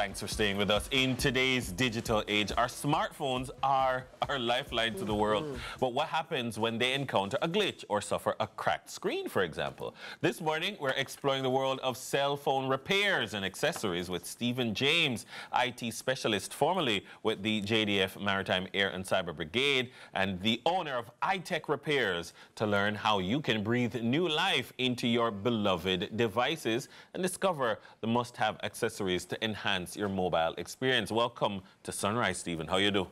Thanks for staying with us. In today's digital age, our smartphones are our lifeline to the world. Mm -hmm. But what happens when they encounter a glitch or suffer a cracked screen, for example? This morning, we're exploring the world of cell phone repairs and accessories with Steven James, IT specialist formerly with the JDF Maritime Air and Cyber Brigade and the owner of I-Tech Repairs to learn how you can breathe new life into your beloved devices and discover the must-have accessories to enhance enhance your mobile experience. Welcome to Sunrise, Steven. How you do?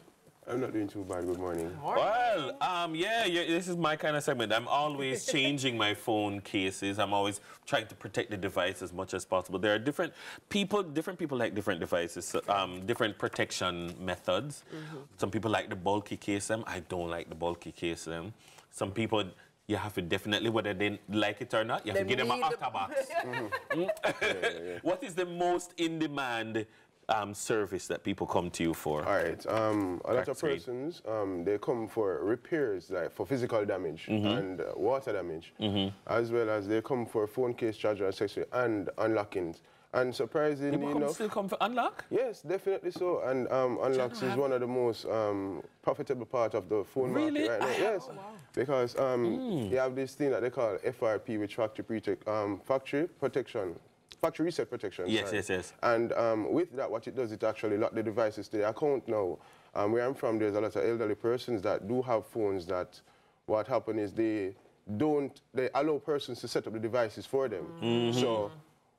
I'm not doing too bad. Good morning. morning. Well, um, yeah, yeah, this is my kind of segment. I'm always changing my phone cases. I'm always trying to protect the device as much as possible. There are different people, different people like different devices, so, um, different protection methods. Mm -hmm. Some people like the bulky case them. I don't like the bulky case them. Some people you have to definitely, whether they like it or not, you have they to give them an OtterBox. mm -hmm. yeah, yeah, yeah. What is the most in-demand um, service that people come to you for? All right. Um, a lot of persons, um, they come for repairs, like for physical damage mm -hmm. and uh, water damage, mm -hmm. as well as they come for phone case charger accessory and unlockings. And surprisingly People enough, still come for unlock? Yes, definitely so. And um, unlocks is one of the most um, profitable part of the phone really? market right now. Yes, oh, wow. because um, mm. you have this thing that they call FRP, which factory protect, um, factory protection. Factory reset protection. Yes, sorry. yes, yes. And um, with that, what it does, it actually lock the devices to the account now. Um, where I'm from, there's a lot of elderly persons that do have phones that what happen is they don't, they allow persons to set up the devices for them. Mm -hmm. So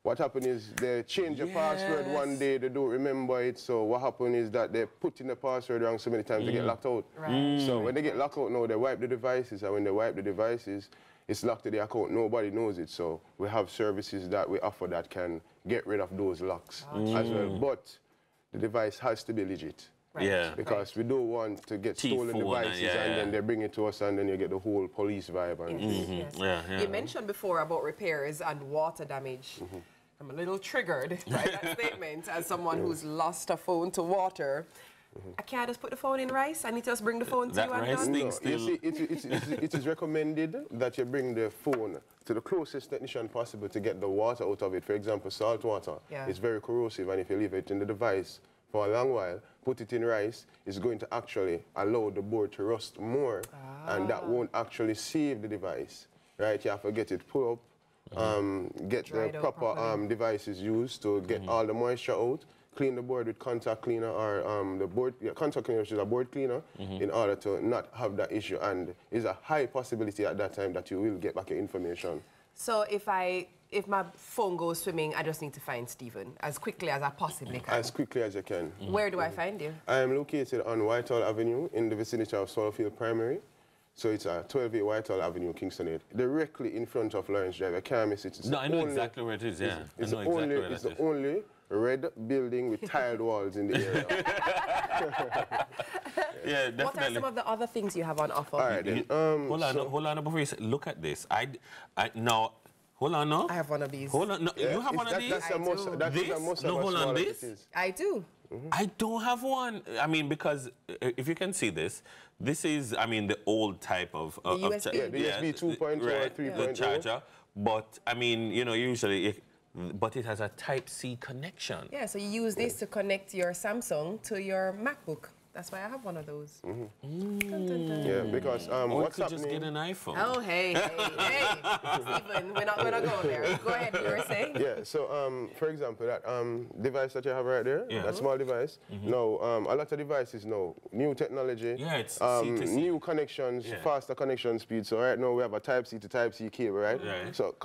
what happened is they change yes. the password one day, they don't remember it. So what happened is that they put in the password wrong so many times mm. they get mm. locked out. Right. Mm. So when they get locked out now, they wipe the devices. And when they wipe the devices, it's locked to the account. Nobody knows it. So we have services that we offer that can get rid of those locks mm. as well. But the device has to be legit. Right. Yeah. Because right. we don't want to get stolen devices yeah, and then they bring it to us and then you get the whole police vibe. And mm -hmm. yes. Yeah, yeah. You mentioned before about repairs and water damage. Mm -hmm. I'm a little triggered by that statement as someone who's lost a phone to water. Mm -hmm. I can't just put the phone in rice. I need to just bring the phone to that you. Rice thing no, still. You see, it, it, it, it is recommended that you bring the phone to the closest technician possible to get the water out of it. For example, salt water yeah. is very corrosive, and if you leave it in the device for a long while, put it in rice, it's going to actually allow the board to rust more, ah. and that won't actually save the device. Right? You have to get it pulled up, um, get Dried the proper um, devices used to get mm -hmm. all the moisture out, clean the board with contact cleaner or um, the board, yeah, contact cleaner, which is a board cleaner, mm -hmm. in order to not have that issue. And it's a high possibility at that time that you will get back your information. So if I if my phone goes swimming, I just need to find Steven as quickly as I possibly can. As quickly as you can. Mm -hmm. Where do I find you? I am located on Whitehall Avenue in the vicinity of Swallowfield Primary. So it's a 12A Whitehall Avenue, Kingston 8, directly in front of Lawrence Drive. I can't miss it. It's no, I know only, exactly where it is, yeah. It's, it's the only, it's the only red building with tiled walls in the area. yeah, definitely. What are some of the other things you have on offer? All right, then. Um, hold on, so hold on before you say, look at this. I, I, no, Hold on, no. I have one of these. Hold on, no. Yeah, you have one that, of these. That's I a most. That's this? A most no, hold on, this. I do. Mm -hmm. I don't have one. I mean, because uh, if you can see this, this is, I mean, the old type of... Uh, the USB. Of yeah, the yeah, USB 2.0 right, 3.0. The charger. But, I mean, you know, usually... It, but it has a Type-C connection. Yeah, so you use this to connect your Samsung to your MacBook. That's why I have one of those. Mm -hmm. mm. dun, dun, dun. Yeah, because um, or what's could happening? just get an iPhone. Oh, hey, hey, hey, Steven, we're not gonna go there. Go ahead, you were saying. Yeah. So, um, for example, that um, device that you have right there, yeah. that small device. Mm -hmm. No, um, a lot of devices now, new technology. Yeah, it's um, new connections, yeah. faster connection speed. So right now we have a Type C to Type C cable, right? Right. So,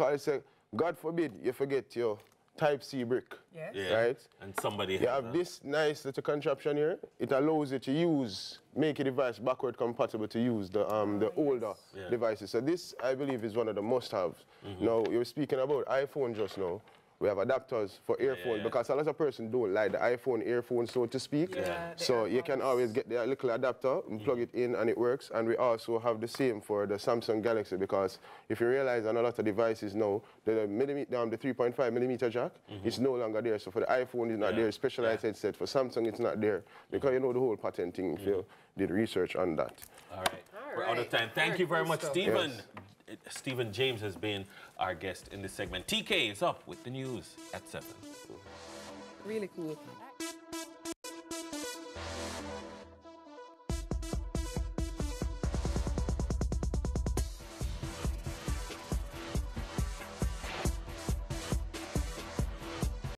God forbid you forget your Type-C brick, yes. yeah. right? And somebody You have that. this nice little contraption here. It allows you to use, make a device backward compatible to use the um, the older yeah. devices. So this, I believe, is one of the must-haves. Mm -hmm. Now, you were speaking about iPhone just now. We have adapters for earphones yeah, yeah. because a lot of person don't like the iPhone earphone, so to speak. Yeah, so you can always get the little adapter and plug it in and it works. And we also have the same for the Samsung Galaxy because if you realize on a lot of devices now, the millimeter, um, the 3.5 millimeter jack mm -hmm. is no longer there. So for the iPhone, it's not there. Specialized headset. For Samsung, it's not there because you know the whole patenting. Mm -hmm. If did research on that. All right. All We're out of time. Thank you very much, Steven. Yes. Steven James has been our guest in this segment. TK is up with the news at 7. Really cool.